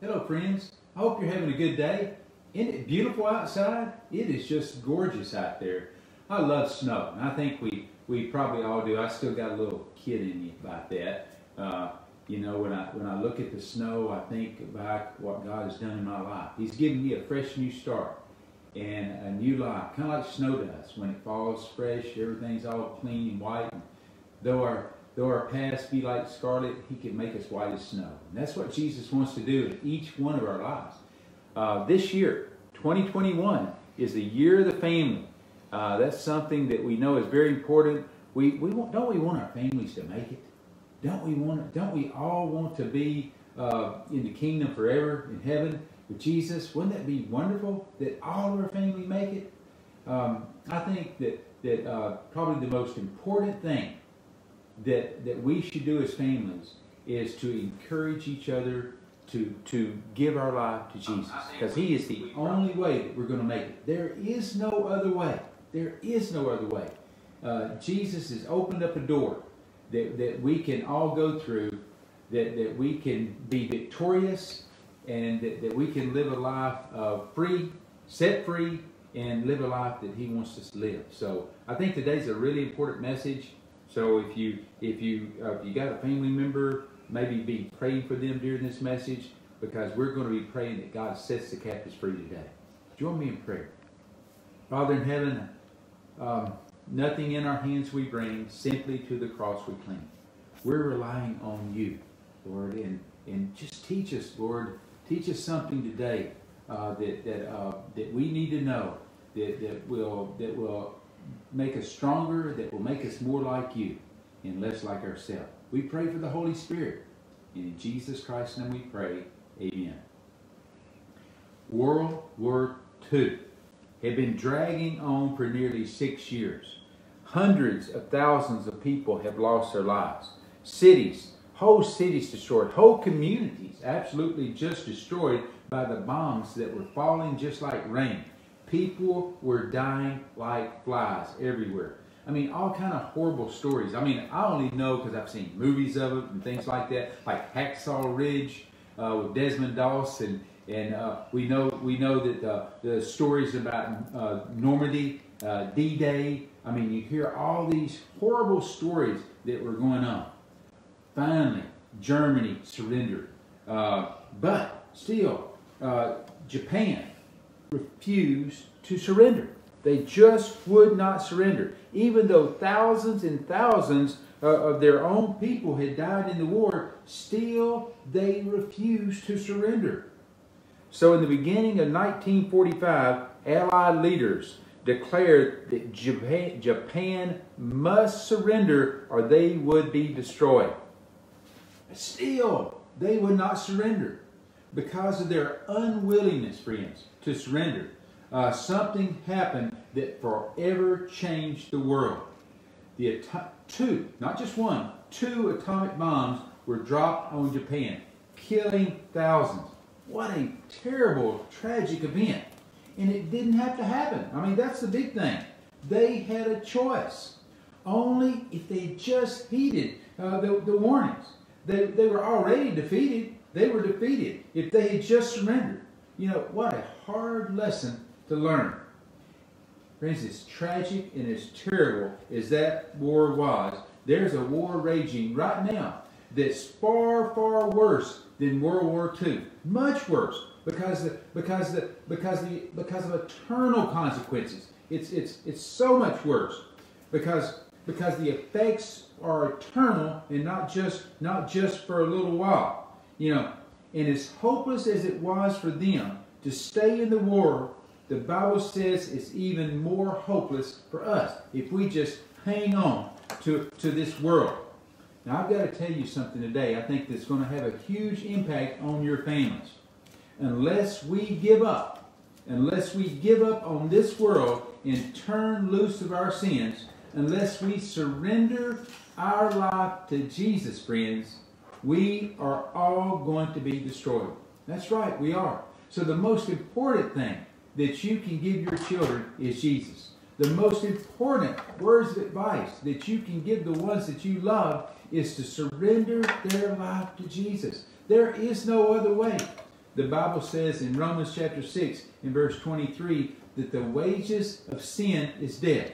Hello, friends. I hope you're having a good day. Isn't it beautiful outside? It is just gorgeous out there. I love snow, and I think we, we probably all do. I still got a little kid in me about that. Uh, you know, when I when I look at the snow, I think about what God has done in my life. He's given me a fresh new start and a new life, kind of like snow does. When it falls fresh, everything's all clean and white. And though our though our past be like scarlet, He can make us white as snow. And that's what Jesus wants to do in each one of our lives. Uh, this year, 2021, is the year of the family. Uh, that's something that we know is very important. We, we want, don't we want our families to make it? Don't we want? Don't we all want to be uh, in the kingdom forever in heaven with Jesus? Wouldn't that be wonderful that all of our family make it? Um, I think that that uh, probably the most important thing that that we should do as families is to encourage each other to to give our life to Jesus because He is the only way that we're going to make it. There is no other way. There is no other way. Uh, Jesus has opened up a door that, that we can all go through, that, that we can be victorious, and that, that we can live a life uh, free, set free, and live a life that He wants us to live. So I think today's a really important message. So if you if you uh, if you got a family member, maybe be praying for them during this message because we're going to be praying that God sets the captives free today. Join me in prayer. Father in heaven, um, Nothing in our hands we bring, simply to the cross we cling. We're relying on you, Lord, and, and just teach us, Lord. Teach us something today uh, that that uh, that we need to know that, that will that will make us stronger, that will make us more like you and less like ourselves. We pray for the Holy Spirit. And in Jesus Christ's name we pray. Amen. World War II had been dragging on for nearly six years. Hundreds of thousands of people have lost their lives. Cities, whole cities destroyed, whole communities absolutely just destroyed by the bombs that were falling just like rain. People were dying like flies everywhere. I mean, all kind of horrible stories. I mean, I only know because I've seen movies of it and things like that, like Hacksaw Ridge uh, with Desmond Doss, and and uh, we know we know that uh, the stories about uh, Normandy, uh, D-Day, I mean, you hear all these horrible stories that were going on. Finally, Germany surrendered. But still, Japan refused to surrender. They just would not surrender. Even though thousands and thousands uh, of their own people had died in the war, still they refused to surrender. So in the beginning of 1945, Allied leaders declared that Japan, Japan must surrender or they would be destroyed. Still, they would not surrender because of their unwillingness, friends, to surrender. Uh, something happened that forever changed the world. The two, not just one, two atomic bombs were dropped on Japan, killing thousands. What a terrible, tragic event. And it didn't have to happen. I mean, that's the big thing. They had a choice. Only if they just heeded uh, the, the warnings. They, they were already defeated. They were defeated if they had just surrendered. You know, what a hard lesson to learn. Friends, as tragic and as terrible as that war was, there's a war raging right now that's far, far worse than World War II. Much worse because the, because the, because the, because of eternal consequences. It's, it's, it's so much worse because, because the effects are eternal and not just, not just for a little while. You know, and as hopeless as it was for them to stay in the war, the Bible says it's even more hopeless for us if we just hang on to, to this world. Now, I've got to tell you something today I think that's going to have a huge impact on your families unless we give up, unless we give up on this world and turn loose of our sins, unless we surrender our life to Jesus, friends, we are all going to be destroyed. That's right, we are. So the most important thing that you can give your children is Jesus. The most important words of advice that you can give the ones that you love is to surrender their life to Jesus. There is no other way. The Bible says in Romans chapter 6 in verse 23 that the wages of sin is death.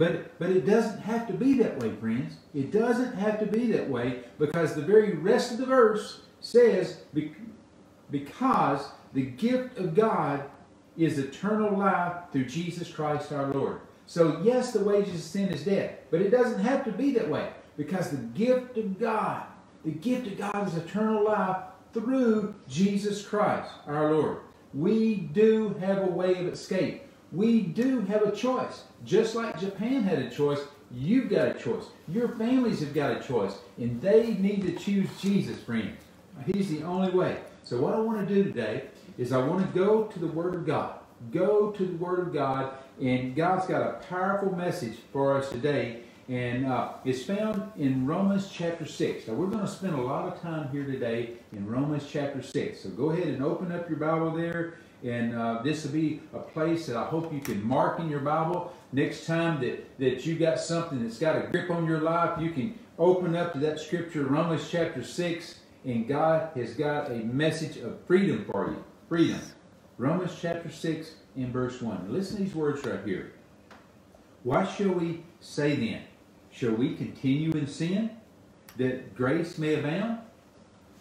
But, but it doesn't have to be that way, friends. It doesn't have to be that way because the very rest of the verse says, because the gift of God is eternal life through Jesus Christ our Lord. So, yes, the wages of sin is death, but it doesn't have to be that way because the gift of God, the gift of God is eternal life through Jesus Christ our Lord. We do have a way of escape. We do have a choice. Just like Japan had a choice, you've got a choice. Your families have got a choice. And they need to choose Jesus, friends. He's the only way. So what I want to do today is I want to go to the Word of God. Go to the Word of God. And God's got a powerful message for us today. And uh, it's found in Romans chapter 6. Now, we're going to spend a lot of time here today in Romans chapter 6. So go ahead and open up your Bible there and uh, this will be a place that I hope you can mark in your Bible. Next time that, that you got something that's got a grip on your life, you can open up to that scripture, Romans chapter 6, and God has got a message of freedom for you. Freedom. Romans chapter 6 in verse 1. Listen to these words right here. What shall we say then? Shall we continue in sin that grace may abound?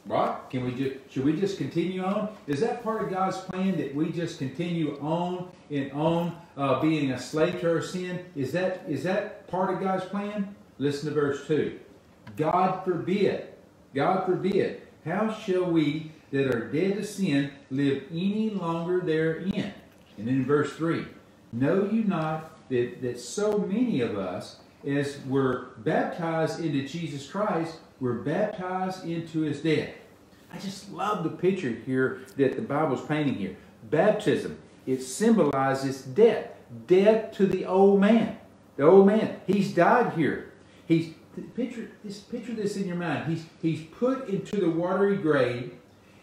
Right? Can we just should we just continue on? Is that part of God's plan that we just continue on and on uh, being a slave to our sin? Is that is that part of God's plan? Listen to verse two. God forbid. God forbid. How shall we that are dead to sin live any longer therein? And then in verse 3, Know you not that, that so many of us as we're baptized into Jesus Christ we're baptized into his death. I just love the picture here that the Bible's painting here. Baptism, it symbolizes death. Death to the old man. The old man, he's died here. He's picture this picture this in your mind. He's he's put into the watery grave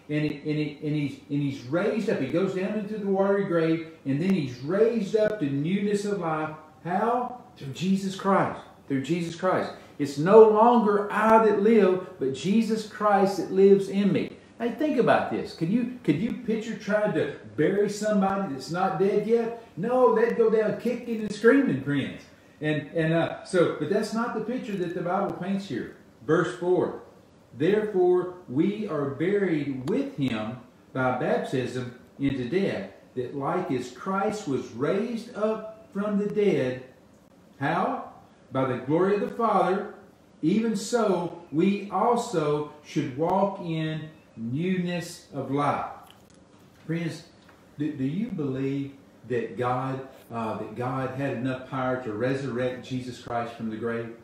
and, and, and, he's, and he's raised up. He goes down into the watery grave, and then he's raised up to newness of life. How? Through Jesus Christ. Through Jesus Christ. It's no longer I that live, but Jesus Christ that lives in me. Hey, think about this. Could you could you picture trying to bury somebody that's not dead yet? No, they'd go down kicking and screaming, friends. And and uh, so, but that's not the picture that the Bible paints here. Verse four. Therefore, we are buried with him by baptism into death, that like as Christ was raised up from the dead, how? by the glory of the Father, even so we also should walk in newness of life. Friends, do, do you believe that God uh, that God had enough power to resurrect Jesus Christ from the grave?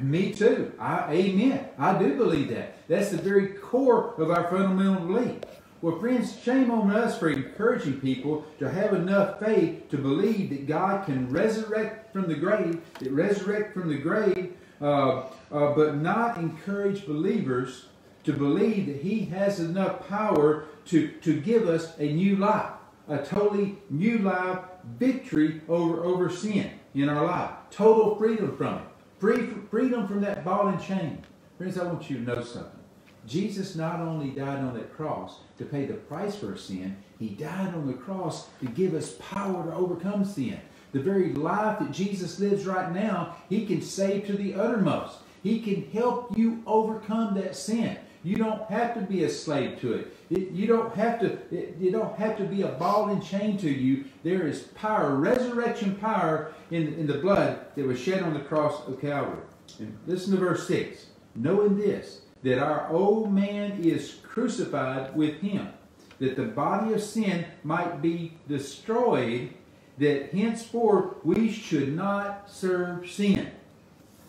Me too. I, amen. I do believe that. That's the very core of our fundamental belief. Well, friends, shame on us for encouraging people to have enough faith to believe that God can resurrect from the grave, that resurrect from the grave, uh, uh, but not encourage believers to believe that He has enough power to, to give us a new life, a totally new life, victory over, over sin in our life, total freedom from it, free, freedom from that ball and chain. Friends, I want you to know something. Jesus not only died on that cross to pay the price for sin, he died on the cross to give us power to overcome sin. The very life that Jesus lives right now, he can save to the uttermost. He can help you overcome that sin. You don't have to be a slave to it. it you don't have to. It, you don't have to be a ball and chain to you. There is power, resurrection power in, in the blood that was shed on the cross of Calvary. And listen to verse six. Knowing this, that our old man is crucified with him, that the body of sin might be destroyed, that henceforth we should not serve sin.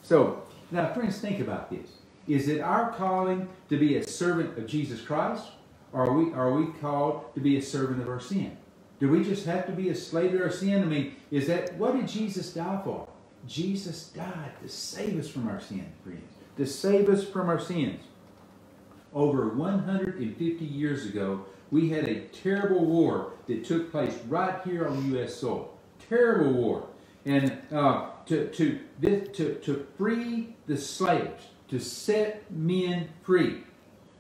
So, now friends, think about this. Is it our calling to be a servant of Jesus Christ, or are we, are we called to be a servant of our sin? Do we just have to be a slave to our sin? I mean, is that, what did Jesus die for? Jesus died to save us from our sin, friends to save us from our sins. Over 150 years ago, we had a terrible war that took place right here on U.S. soil. Terrible war. And uh, to, to, to, to free the slaves, to set men free.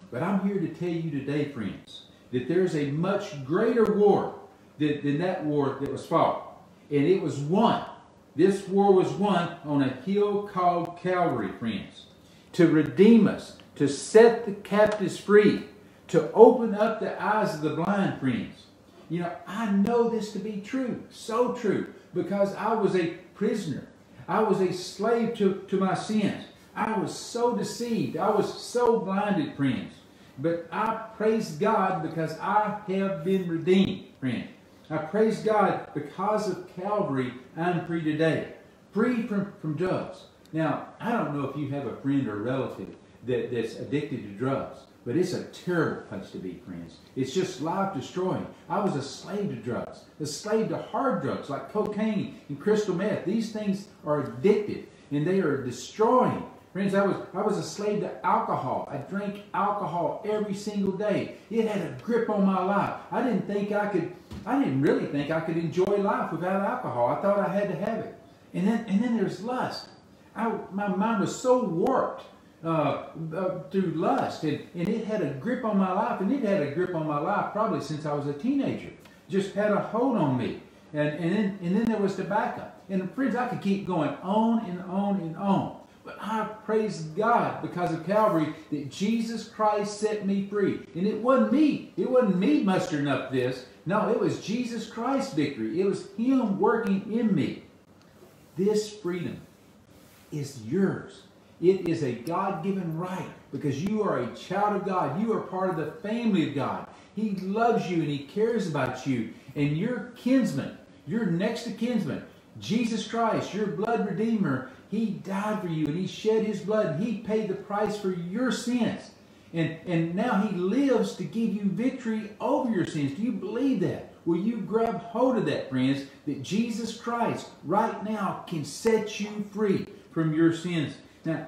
But I'm here to tell you today, friends, that there's a much greater war than, than that war that was fought. And it was won. This war was won on a hill called Calvary, friends, to redeem us, to set the captives free, to open up the eyes of the blind, friends. You know, I know this to be true, so true, because I was a prisoner. I was a slave to, to my sins. I was so deceived. I was so blinded, friends. But I praise God because I have been redeemed, friend. I praise God because of Calvary, I'm free today. Free from, from drugs. Now, I don't know if you have a friend or relative that, that's addicted to drugs, but it's a terrible place to be, friends. It's just life destroying. I was a slave to drugs, a slave to hard drugs like cocaine and crystal meth. These things are addictive and they are destroying Friends, I was, I was a slave to alcohol. I drank alcohol every single day. It had a grip on my life. I didn't think I could, I didn't really think I could enjoy life without alcohol. I thought I had to have it. And then, and then there's lust. I, my mind was so warped uh, uh, through lust, and, and it had a grip on my life, and it had a grip on my life probably since I was a teenager. Just had a hold on me. And, and, then, and then there was tobacco. And friends, I could keep going on and on and on. But I praise God because of Calvary that Jesus Christ set me free. And it wasn't me. It wasn't me mustering up this. No, it was Jesus Christ's victory. It was Him working in me. This freedom is yours. It is a God given right because you are a child of God. You are part of the family of God. He loves you and He cares about you. And your kinsman, your next to kinsman, Jesus Christ, your blood redeemer, he died for you and He shed His blood and He paid the price for your sins. And, and now He lives to give you victory over your sins. Do you believe that? Will you grab hold of that, friends, that Jesus Christ right now can set you free from your sins? Now,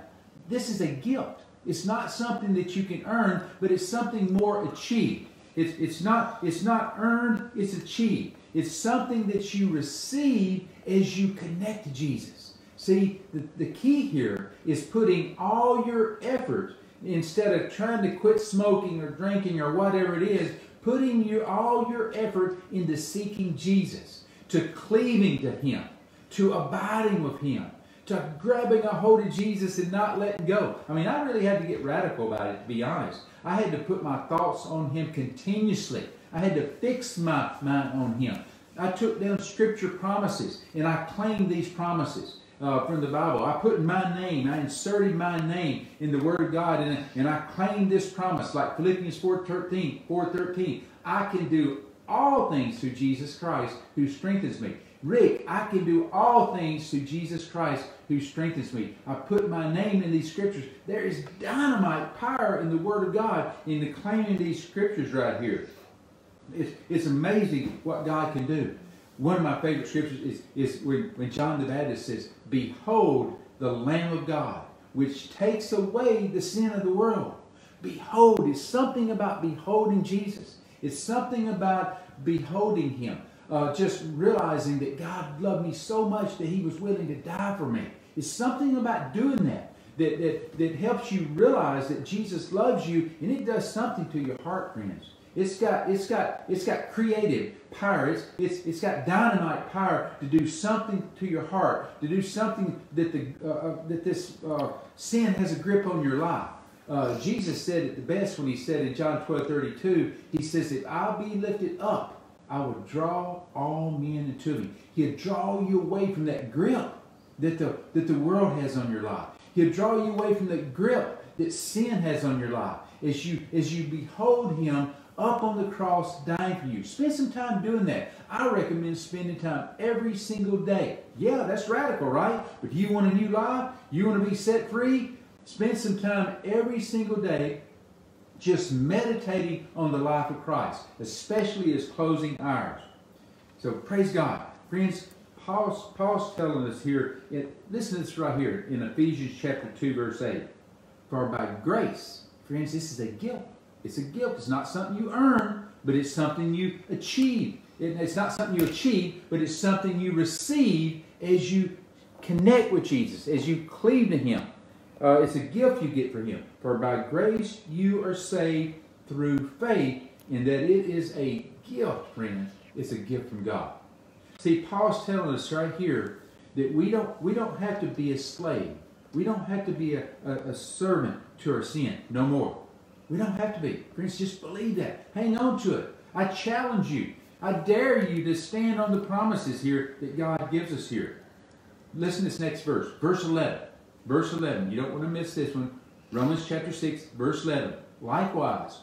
this is a gift. It's not something that you can earn, but it's something more achieved. It's, it's, not, it's not earned, it's achieved. It's something that you receive as you connect to Jesus. See, the, the key here is putting all your effort, instead of trying to quit smoking or drinking or whatever it is, putting your, all your effort into seeking Jesus, to cleaving to Him, to abiding with Him, to grabbing a hold of Jesus and not letting go. I mean, I really had to get radical about it, to be honest. I had to put my thoughts on Him continuously. I had to fix my mind on Him. I took down scripture promises and I claimed these promises uh, from the Bible. I put my name, I inserted my name in the Word of God, and, and I claimed this promise, like Philippians 4.13, 4.13. I can do all things through Jesus Christ who strengthens me. Rick, I can do all things through Jesus Christ who strengthens me. I put my name in these scriptures. There is dynamite power in the Word of God in the claiming these scriptures right here. It's, it's amazing what God can do one of my favorite scriptures is, is when, when John the Baptist says, Behold the Lamb of God, which takes away the sin of the world. Behold is something about beholding Jesus. It's something about beholding him. Uh, just realizing that God loved me so much that he was willing to die for me. It's something about doing that that, that, that helps you realize that Jesus loves you and it does something to your heart, friends. It's got, it's got, it's got creative power. It's, it's, it's got dynamite power to do something to your heart, to do something that, the, uh, uh, that this uh, sin has a grip on your life. Uh, Jesus said it the best when he said in John 12 32, he says, If I be lifted up, I will draw all men into me. He'll draw you away from that grip that the, that the world has on your life. He'll draw you away from the grip that sin has on your life. As you, as you behold him up on the cross dying for you. Spend some time doing that. I recommend spending time every single day. Yeah, that's radical, right? But you want a new life? You want to be set free? Spend some time every single day just meditating on the life of Christ, especially his closing hours. So praise God. Friends, Paul's, Paul's telling us here, listen to this right here in Ephesians chapter 2, verse 8. For by grace, friends, this is a gift it's a gift. It's not something you earn, but it's something you achieve. It's not something you achieve, but it's something you receive as you connect with Jesus, as you cleave to Him. Uh, it's a gift you get from Him. For by grace you are saved through faith, and that it is a gift, friends. It's a gift from God. See, Paul's telling us right here that we don't we don't have to be a slave. We don't have to be a, a, a servant to our sin no more. We don't have to be. Friends, just believe that. Hang on to it. I challenge you. I dare you to stand on the promises here that God gives us here. Listen to this next verse. Verse 11. Verse 11. You don't want to miss this one. Romans chapter 6, verse 11. Likewise,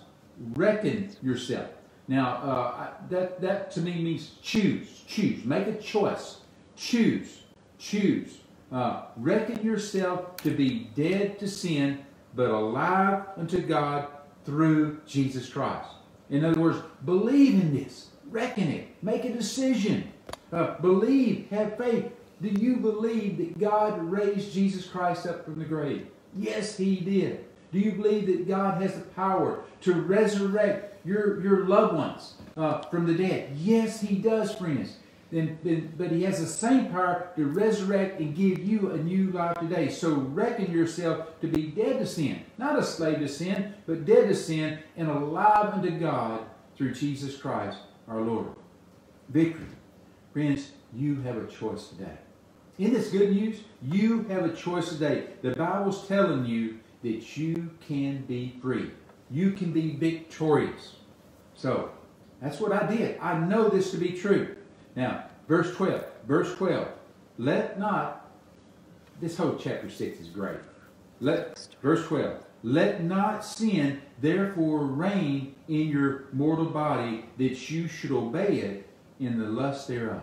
reckon yourself. Now, uh, that, that to me means choose. Choose. Make a choice. Choose. Choose. Uh, reckon yourself to be dead to sin, but alive unto God through Jesus Christ. In other words, believe in this. Reckon it. Make a decision. Uh, believe. Have faith. Do you believe that God raised Jesus Christ up from the grave? Yes, He did. Do you believe that God has the power to resurrect your, your loved ones uh, from the dead? Yes, He does, friends. Then, but He has the same power to resurrect and give you a new life today. So reckon yourself to be dead to sin. Not a slave to sin, but dead to sin and alive unto God through Jesus Christ our Lord. Victory. Friends, you have a choice today. In this good news? You have a choice today. The Bible's telling you that you can be free. You can be victorious. So, that's what I did. I know this to be true. Now, verse 12. Verse 12. Let not, this whole chapter 6 is great. Let, verse 12. Let not sin therefore reign in your mortal body that you should obey it in the lust thereof.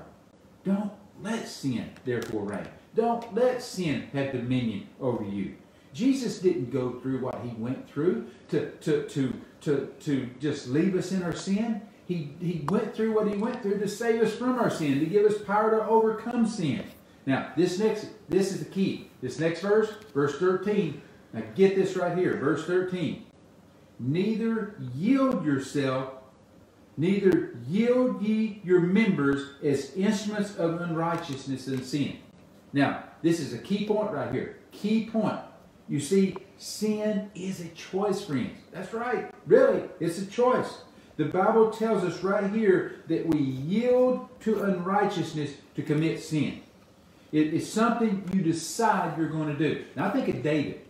Don't let sin therefore reign. Don't let sin have dominion over you. Jesus didn't go through what he went through to, to, to, to, to just leave us in our sin. He, he went through what he went through to save us from our sin, to give us power to overcome sin. Now, this next, this is the key. This next verse, verse 13. Now get this right here, verse 13. Neither yield yourself, neither yield ye your members as instruments of unrighteousness and sin. Now, this is a key point right here. Key point. You see, sin is a choice, friends. That's right. Really, it's a choice. The Bible tells us right here that we yield to unrighteousness to commit sin. It is something you decide you're going to do. Now, I think of David.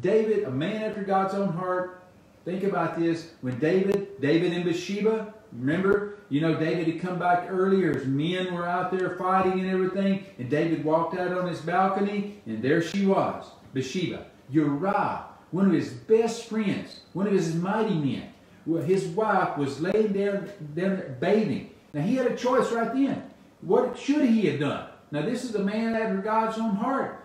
David, a man after God's own heart. Think about this. When David, David and Bathsheba, remember, you know, David had come back earlier. His men were out there fighting and everything. And David walked out on his balcony, and there she was, Bathsheba. Uriah, one of his best friends, one of his mighty men. His wife was laying down, down there bathing. Now, he had a choice right then. What should he have done? Now, this is a man after God's own heart.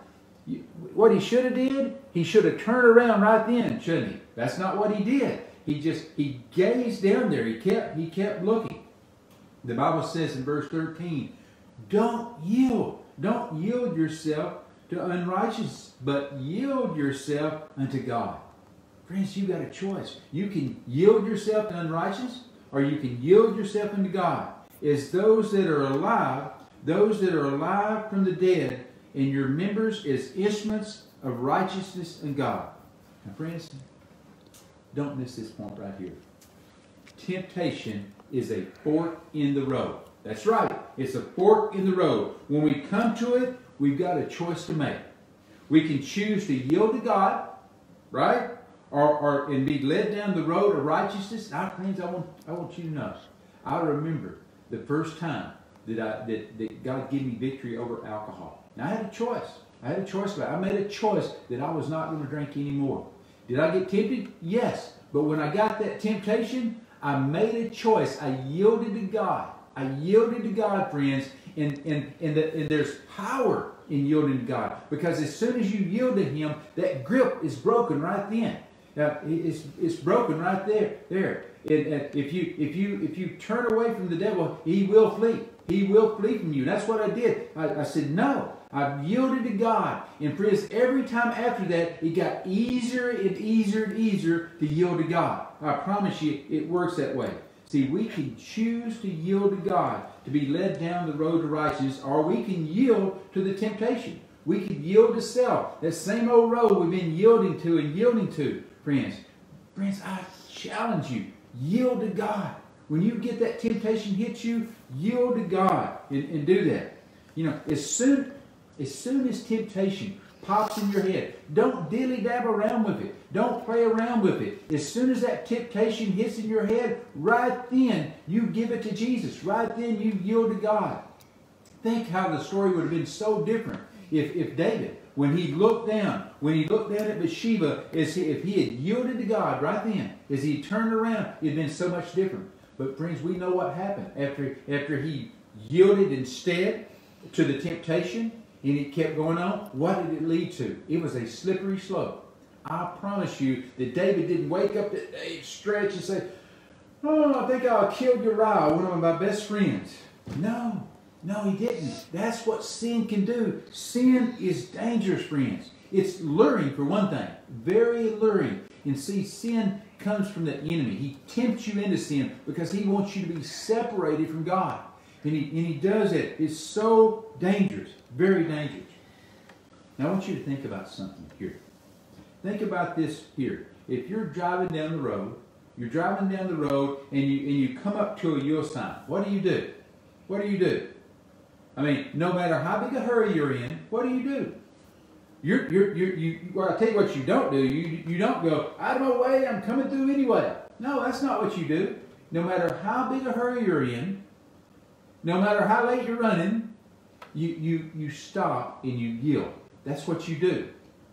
What he should have did, he should have turned around right then, shouldn't he? That's not what he did. He just, he gazed down there. He kept, he kept looking. The Bible says in verse 13, don't yield. Don't yield yourself to unrighteousness, but yield yourself unto God. Friends, you got a choice. You can yield yourself to unrighteousness, or you can yield yourself unto God. As those that are alive, those that are alive from the dead, and your members as instruments of righteousness in God. Now, friends, don't miss this point right here. Temptation is a fork in the road. That's right. It's a fork in the road. When we come to it, we've got a choice to make. We can choose to yield to God, right? Or, or and be led down the road of righteousness. Now, friends, I want, I want you to know. I remember the first time that, I, that, that God gave me victory over alcohol. Now, I had a choice. I had a choice. I made a choice that I was not going to drink anymore. Did I get tempted? Yes. But when I got that temptation, I made a choice. I yielded to God. I yielded to God, friends, and, and, and, the, and there's power in yielding to God. Because as soon as you yield to Him, that grip is broken right then. Now, it's, it's broken right there. There. And, and if you if you if you turn away from the devil, he will flee. He will flee from you. That's what I did. I, I said, no. I've yielded to God. And friends, every time after that, it got easier and easier and easier to yield to God. I promise you, it works that way. See, we can choose to yield to God, to be led down the road to righteousness, or we can yield to the temptation. We can yield to self. That same old road we've been yielding to and yielding to, friends. Friends, I challenge you. yield to God. When you get that temptation hit you, yield to God and, and do that. You know, as soon as soon as temptation pops in your head, don't dilly dab around with it. Don't play around with it. As soon as that temptation hits in your head, right then you give it to Jesus. Right then you yield to God. Think how the story would have been so different if, if David, when he looked down, when he looked down at Bathsheba, as he, if he had yielded to God right then, as he turned around, it had been so much different. But friends, we know what happened after after he yielded instead to the temptation and it kept going on. What did it lead to? It was a slippery slope. I promise you that David didn't wake up that day, stretch, and say, "Oh, I think I'll kill Uriah, one of my best friends." No, no, he didn't. That's what sin can do. Sin is dangerous, friends. It's luring for one thing, very luring. And see, sin comes from the enemy. He tempts you into sin because he wants you to be separated from God. And he, and he does it. It's so dangerous, very dangerous. Now I want you to think about something here. Think about this here. If you're driving down the road, you're driving down the road and you, and you come up to a yield sign, what do you do? What do you do? I mean, no matter how big a hurry you're in, what do you do? You're, you're, you're, you, well, I'll tell you what you don't do. You, you don't go, out of my way, I'm coming through anyway. No, that's not what you do. No matter how big a hurry you're in, no matter how late you're running, you, you, you stop and you yield. That's what you do.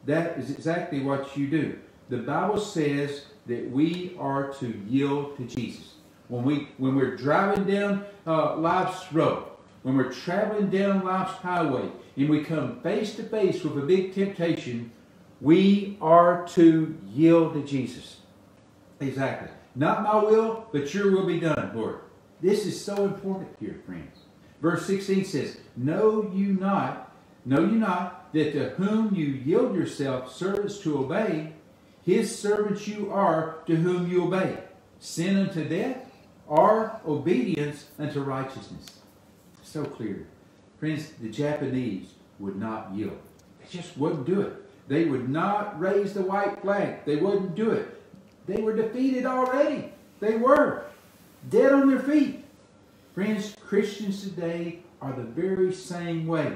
That is exactly what you do. The Bible says that we are to yield to Jesus. When, we, when we're driving down uh, life's road, when we're traveling down life's highway, and we come face to face with a big temptation, we are to yield to Jesus. Exactly. Not my will, but your will be done, Lord. This is so important here, friends. Verse 16 says, Know you not, know you not, that to whom you yield yourself servants to obey, his servants you are to whom you obey. Sin unto death, or obedience unto righteousness. So clear. Friends, the Japanese would not yield. They just wouldn't do it. They would not raise the white flag. They wouldn't do it. They were defeated already. They were dead on their feet. Friends, Christians today are the very same way.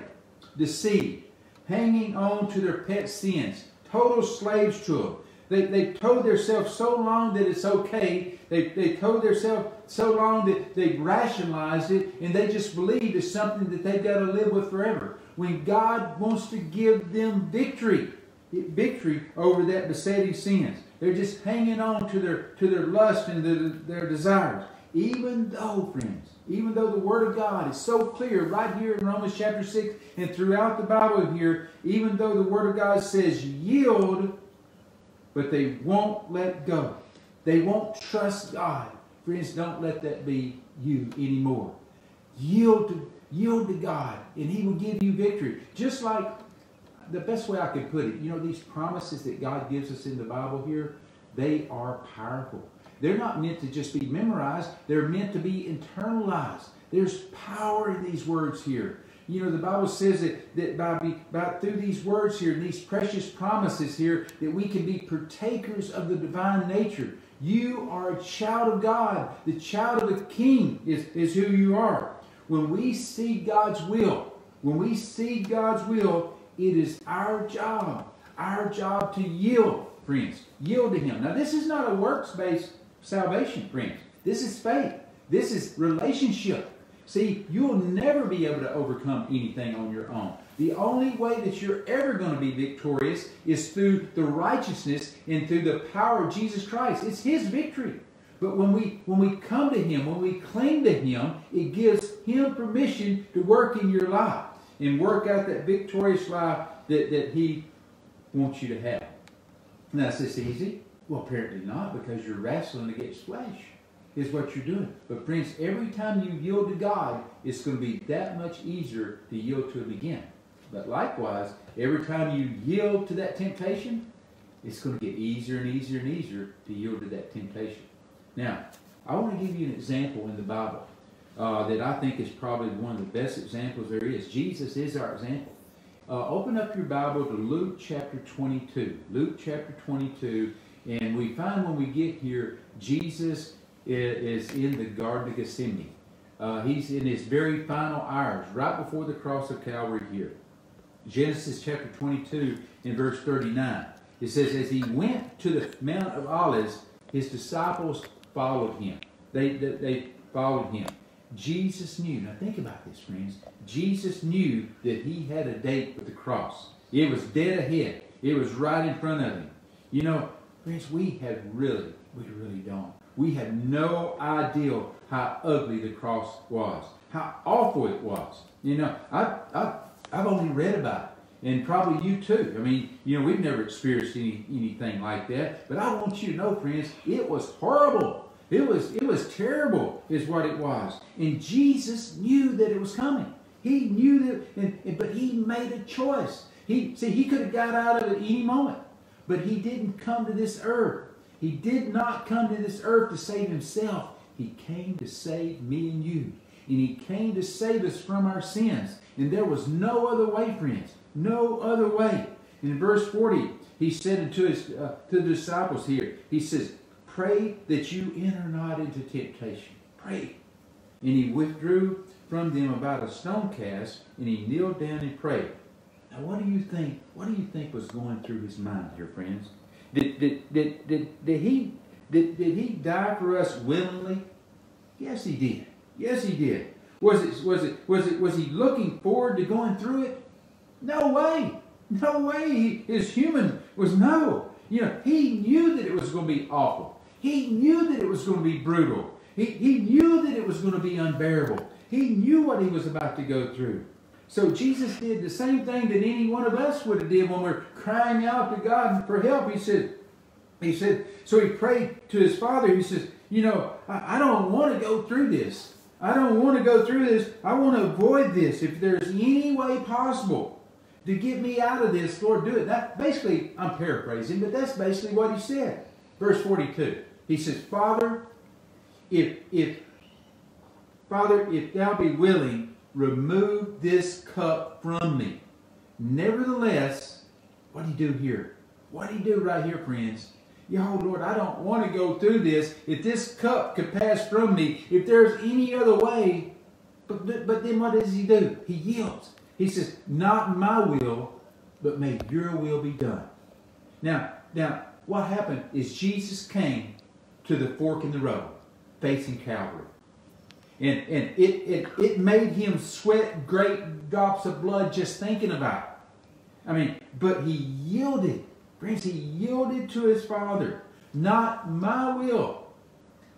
Deceived, hanging on to their pet sins, total slaves to them. They, they've told themselves so long that it's okay. They, they told themselves so long that they've rationalized it and they just believe it's something that they've got to live with forever. When God wants to give them victory, victory over that besetting sins. They're just hanging on to their, to their lust and their, their desires. Even though, friends, even though the Word of God is so clear right here in Romans chapter 6 and throughout the Bible here, even though the Word of God says yield but they won't let go. They won't trust God. Friends, don't let that be you anymore. Yield to, yield to God, and He will give you victory. Just like the best way I could put it, you know, these promises that God gives us in the Bible here, they are powerful. They're not meant to just be memorized, they're meant to be internalized. There's power in these words here. You know, the Bible says that, that by, by through these words here, these precious promises here, that we can be partakers of the divine nature. You are a child of God. The child of the King is, is who you are. When we see God's will, when we see God's will, it is our job, our job to yield, friends. Yield to Him. Now, this is not a works-based salvation, friends. This is faith. This is relationship. See, you'll never be able to overcome anything on your own. The only way that you're ever going to be victorious is through the righteousness and through the power of Jesus Christ. It's His victory. But when we when we come to Him, when we cling to Him, it gives Him permission to work in your life and work out that victorious life that, that He wants you to have. Now, is this easy? Well, apparently not, because you're wrestling against flesh is what you're doing. But friends, every time you yield to God, it's going to be that much easier to yield to Him again. But likewise, every time you yield to that temptation, it's going to get easier and easier and easier to yield to that temptation. Now, I want to give you an example in the Bible uh, that I think is probably one of the best examples there is. Jesus is our example. Uh, open up your Bible to Luke chapter 22. Luke chapter 22. And we find when we get here, Jesus is in the Garden of Gethsemane. Uh, he's in his very final hours, right before the cross of Calvary here. Genesis chapter 22 in verse 39. It says, As he went to the Mount of Olives, his disciples followed him. They, they, they followed him. Jesus knew, now think about this, friends. Jesus knew that he had a date with the cross. It was dead ahead. It was right in front of him. You know, friends, we have really, we really don't. We had no idea how ugly the cross was, how awful it was. You know, I, I, I've only read about it, and probably you too. I mean, you know, we've never experienced any, anything like that, but I want you to know, friends, it was horrible. It was, it was terrible, is what it was. And Jesus knew that it was coming. He knew that, and, and, but he made a choice. He see, he could have got out of it any moment, but he didn't come to this earth. He did not come to this earth to save himself. He came to save me and you. And he came to save us from our sins. And there was no other way, friends. No other way. In verse 40, he said to his uh, to the disciples here, he says, Pray that you enter not into temptation. Pray. And he withdrew from them about a stone cast, and he kneeled down and prayed. Now, what do you think? What do you think was going through his mind here, friends? Did, did, did, did, did he did, did he die for us willingly? Yes, he did. Yes, he did. Was it was it was it was he looking forward to going through it? No way. No way. His human was no. You know, he knew that it was going to be awful. He knew that it was going to be brutal. He, he knew that it was going to be unbearable. He knew what he was about to go through. So Jesus did the same thing that any one of us would have did when we're crying out to God for help. He said, he said, so he prayed to his father. He says, you know, I, I don't want to go through this. I don't want to go through this. I want to avoid this. If there's any way possible to get me out of this, Lord, do it. That basically, I'm paraphrasing, but that's basically what he said. Verse 42. He says, Father, if if Father, if thou be willing, remove this cup from me. Nevertheless, what do you do here? What do you do right here, friends? Yo, Lord, I don't want to go through this. If this cup could pass from me, if there's any other way, but, but then what does he do? He yields. He says, not my will, but may your will be done. Now, now, what happened is Jesus came to the fork in the road, facing Calvary. And, and it, it, it made him sweat great drops of blood just thinking about it. I mean, but he yielded. Friends, he yielded to his Father. Not my will,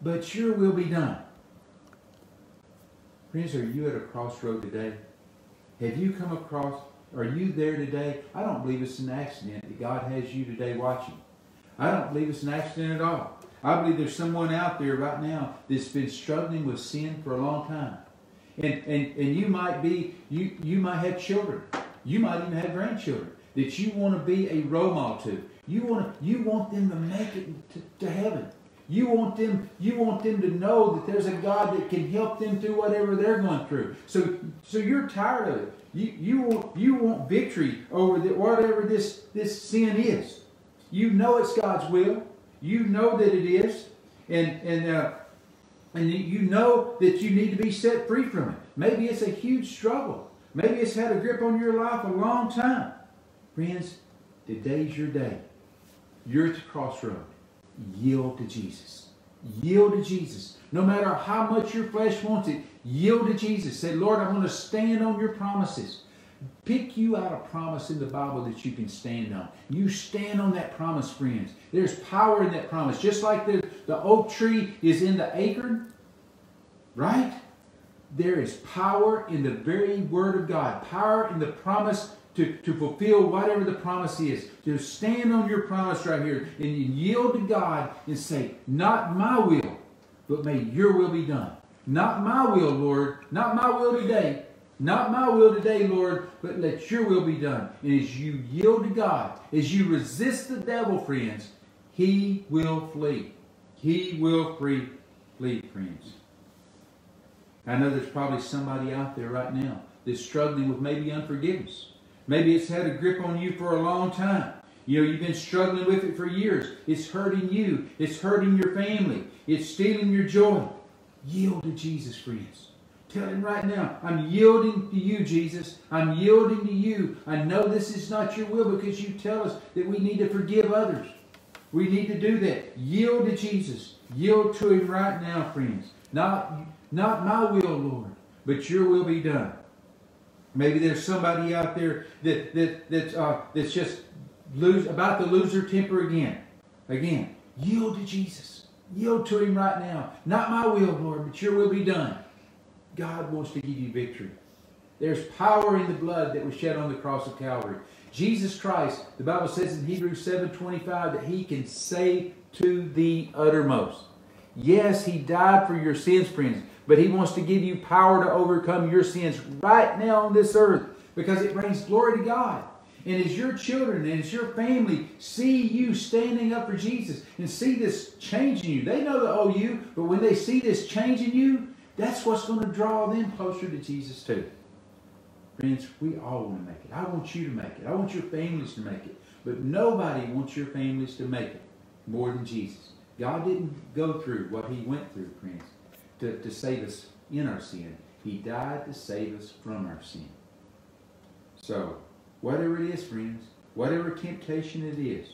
but your will be done. Friends, are you at a crossroad today? Have you come across, are you there today? I don't believe it's an accident that God has you today watching. I don't believe it's an accident at all. I believe there's someone out there right now that's been struggling with sin for a long time. And, and, and you might be, you, you might have children. You might even have grandchildren that you want to be a role model to. You want to, you want them to make it to, to heaven. You want them, you want them to know that there's a God that can help them through whatever they're going through. So, so you're tired of it. You, you want, you want victory over the, whatever this, this sin is. You know it's God's will. You know that it is, and and uh, and you know that you need to be set free from it. Maybe it's a huge struggle. Maybe it's had a grip on your life a long time. Friends, today's your day. You're at the crossroad. Yield to Jesus. Yield to Jesus. No matter how much your flesh wants it, yield to Jesus. Say, Lord, I want to stand on your promises. Pick you out a promise in the Bible that you can stand on. You stand on that promise, friends. There's power in that promise. Just like the, the oak tree is in the acorn, right? There is power in the very word of God. Power in the promise to, to fulfill whatever the promise is. To stand on your promise right here and yield to God and say, not my will, but may your will be done. Not my will, Lord. Not my will today, not my will today, Lord, but let your will be done. And as you yield to God, as you resist the devil, friends, he will flee. He will free, flee, friends. I know there's probably somebody out there right now that's struggling with maybe unforgiveness. Maybe it's had a grip on you for a long time. You know, you've been struggling with it for years. It's hurting you. It's hurting your family. It's stealing your joy. Yield to Jesus, friends. Tell him right now, I'm yielding to you, Jesus. I'm yielding to you. I know this is not your will because you tell us that we need to forgive others. We need to do that. Yield to Jesus. Yield to him right now, friends. Not, not my will, Lord, but your will be done. Maybe there's somebody out there that, that, that uh, that's just lose, about to lose their temper again. Again, yield to Jesus. Yield to him right now. Not my will, Lord, but your will be done. God wants to give you victory. There's power in the blood that was shed on the cross of Calvary. Jesus Christ, the Bible says in Hebrews 7.25 that he can save to the uttermost. Yes, he died for your sins, friends, but he wants to give you power to overcome your sins right now on this earth because it brings glory to God. And as your children and as your family see you standing up for Jesus and see this change in you, they know the owe oh, you, but when they see this change in you, that's what's going to draw them closer to Jesus too. Friends, we all want to make it. I want you to make it. I want your families to make it. But nobody wants your families to make it more than Jesus. God didn't go through what he went through, friends, to, to save us in our sin. He died to save us from our sin. So, whatever it is, friends, whatever temptation it is,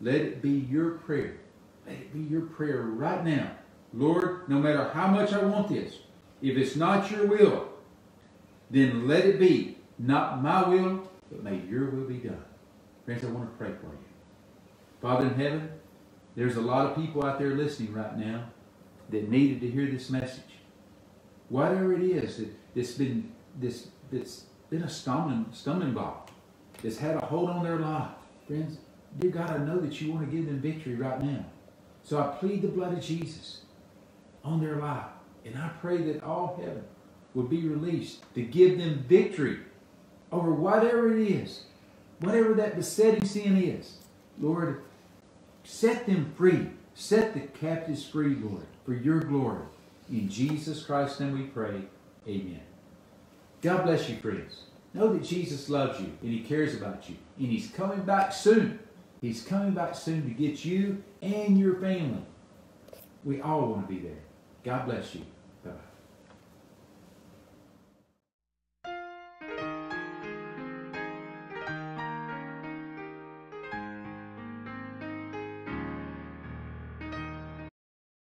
let it be your prayer. Let it be your prayer right now. Lord, no matter how much I want this, if it's not your will, then let it be not my will, but may your will be done. Friends, I want to pray for you. Father in heaven, there's a lot of people out there listening right now that needed to hear this message. Whatever it is that, that's been this that's been a stumbling stumbling block, that's had a hold on their life. Friends, dear God, I know that you want to give them victory right now. So I plead the blood of Jesus on their life. And I pray that all heaven would be released to give them victory over whatever it is, whatever that besetting sin is. Lord, set them free. Set the captives free, Lord, for your glory. In Jesus Christ's name we pray. Amen. God bless you, friends. Know that Jesus loves you and he cares about you. And he's coming back soon. He's coming back soon to get you and your family. We all want to be there. God bless you.